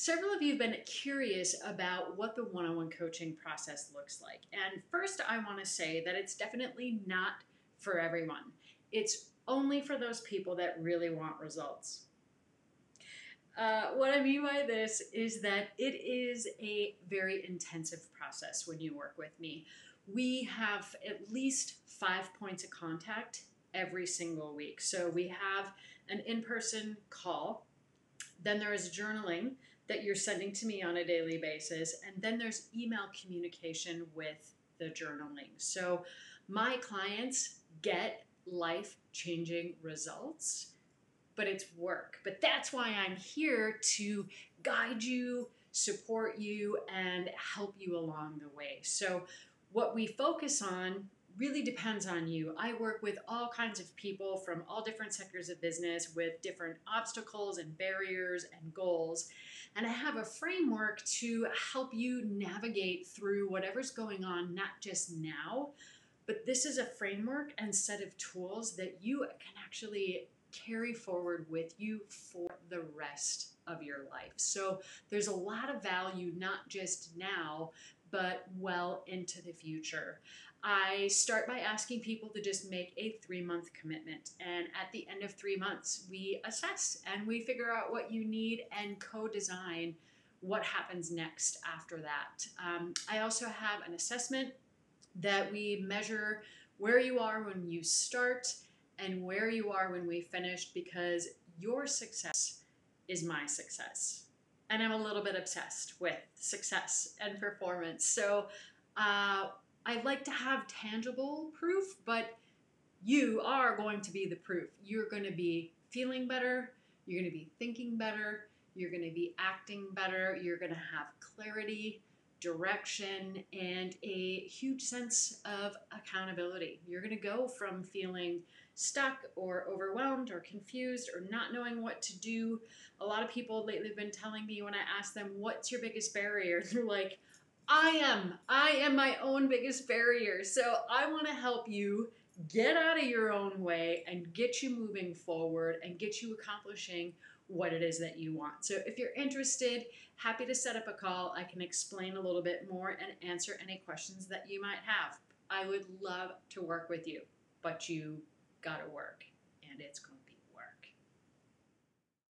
Several of you have been curious about what the one on one coaching process looks like. And first, I want to say that it's definitely not for everyone, it's only for those people that really want results. Uh, what I mean by this is that it is a very intensive process when you work with me. We have at least five points of contact every single week. So we have an in person call, then there is journaling that you're sending to me on a daily basis, and then there's email communication with the journaling. So my clients get life changing results but it's work. But that's why I'm here to guide you, support you, and help you along the way. So, what we focus on really depends on you. I work with all kinds of people from all different sectors of business with different obstacles and barriers and goals. And I have a framework to help you navigate through whatever's going on, not just now, but this is a framework and set of tools that you can actually carry forward with you for the rest of your life. So there's a lot of value, not just now, but well into the future. I start by asking people to just make a three month commitment. And at the end of three months, we assess and we figure out what you need and co design what happens next after that. Um, I also have an assessment that we measure where you are when you start and where you are when we finished because your success is my success. And I'm a little bit obsessed with success and performance. So uh, I like to have tangible proof, but you are going to be the proof. You're going to be feeling better, you're going to be thinking better, you're going to be acting better, you're going to have clarity, direction, and a huge sense of accountability. You're going to go from feeling stuck or overwhelmed or confused or not knowing what to do. A lot of people lately have been telling me when I ask them, What's your biggest barrier? They're like, I am. I am my own biggest barrier. So I want to help you get out of your own way and get you moving forward and get you accomplishing what it is that you want. So if you're interested, happy to set up a call. I can explain a little bit more and answer any questions that you might have. I would love to work with you, but you got to work and it's going